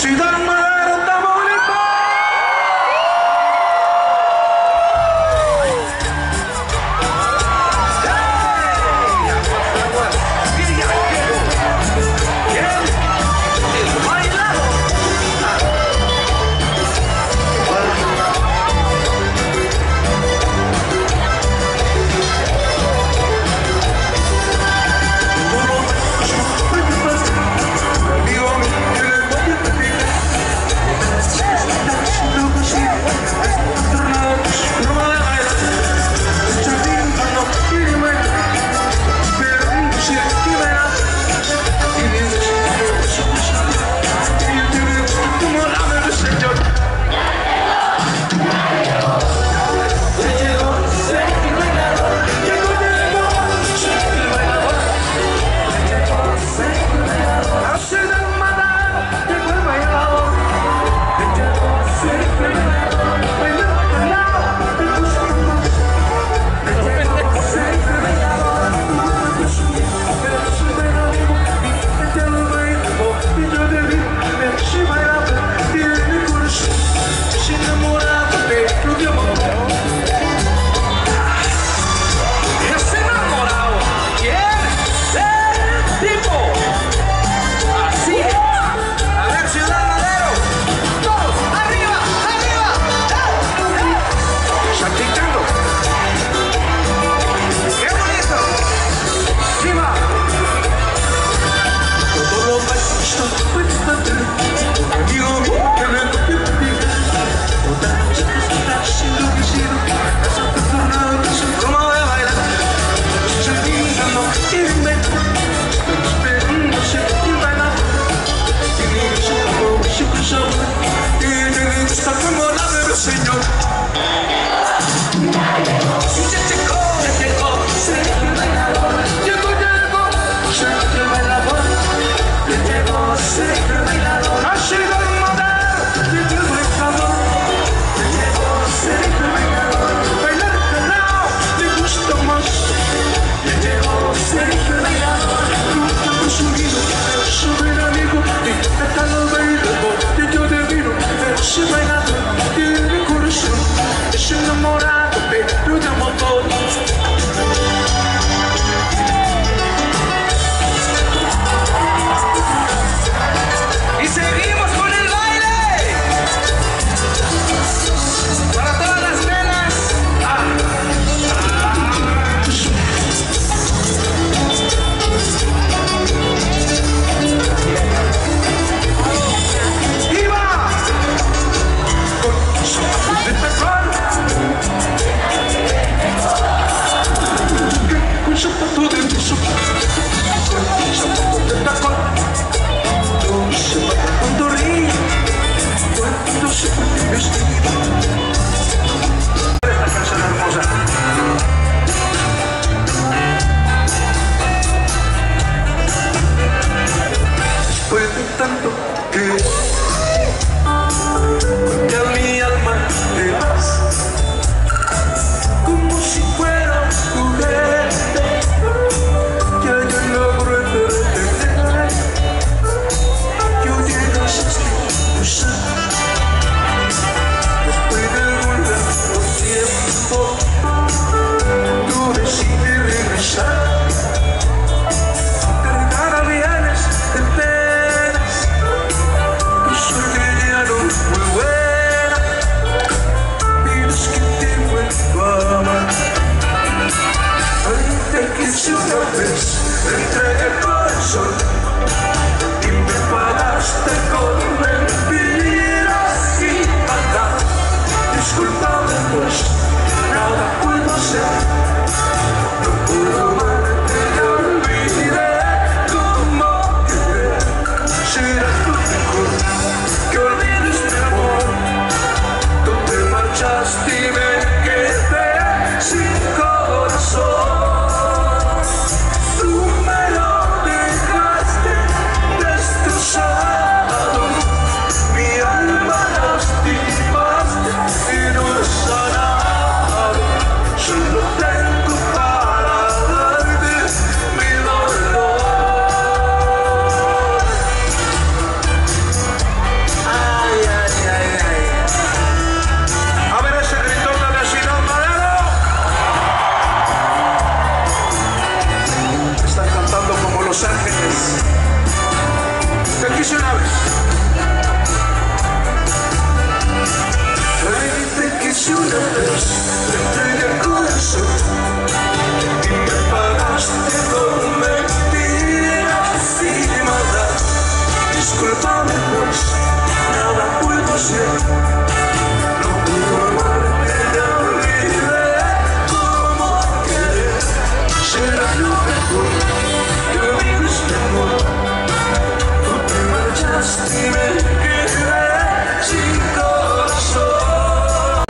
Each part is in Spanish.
许哥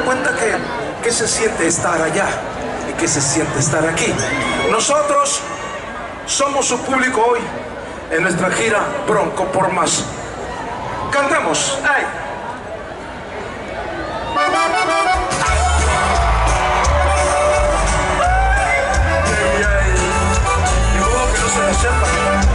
Cuenta qué se siente estar allá y qué se siente estar aquí. Nosotros somos su público hoy en nuestra gira Bronco por Más. Cantemos. ¡Ay! Ay, ay, ay.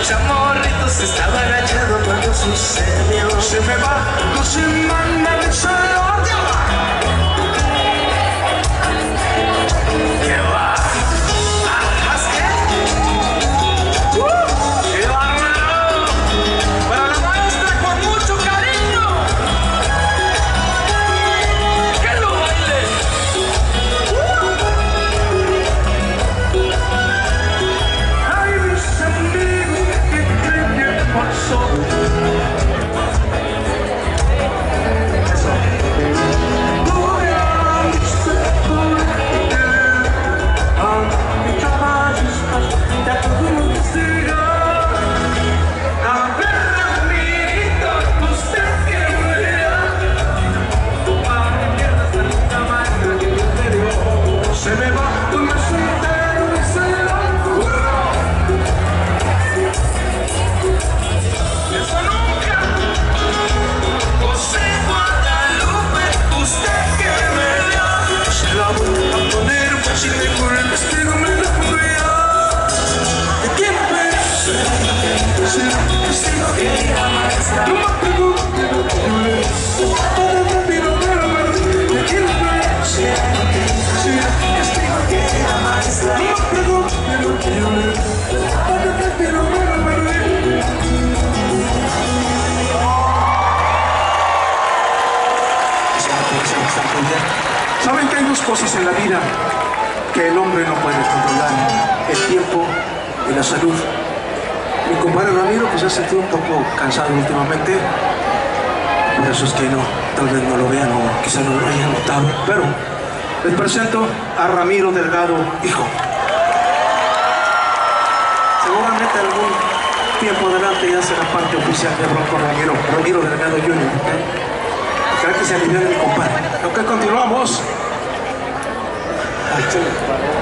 Cada noche amorritos estaba agachado cuando sucedió. Se me va, no se manda de cosas en la vida que el hombre no puede controlar, el tiempo y la salud. Mi compadre Ramiro pues se ha sentido un poco cansado últimamente, por eso es que no, tal vez no lo vean o quizá no lo hayan notado, pero les presento a Ramiro Delgado, hijo. Seguramente algún tiempo adelante ya será parte oficial de Bronco Ramiro, Ramiro Delgado Jr. ¿ok? Creo que se alivió mi compadre. Ok, continuamos. Thank you.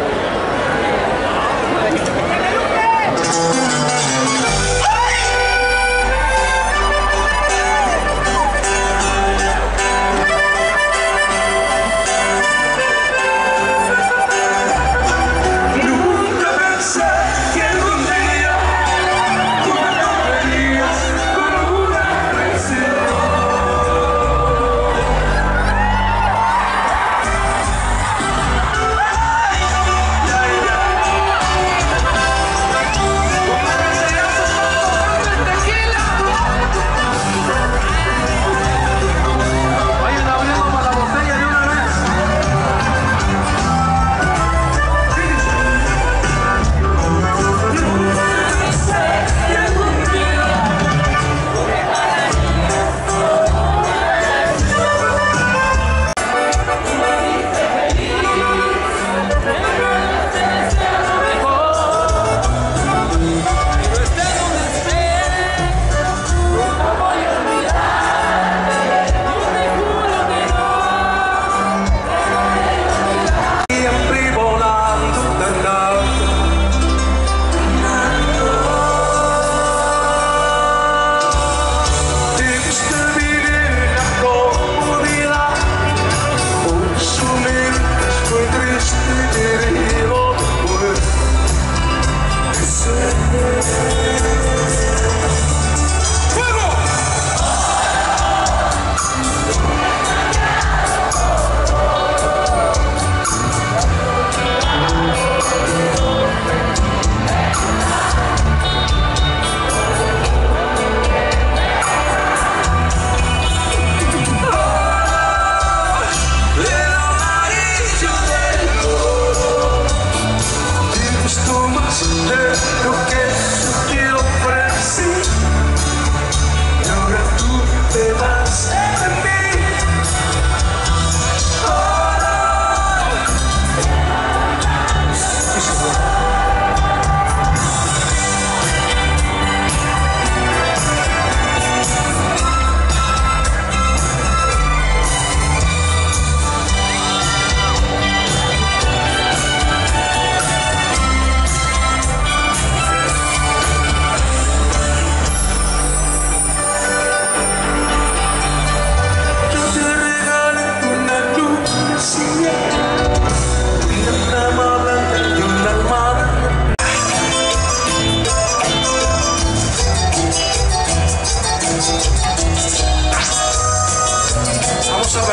No,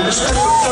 you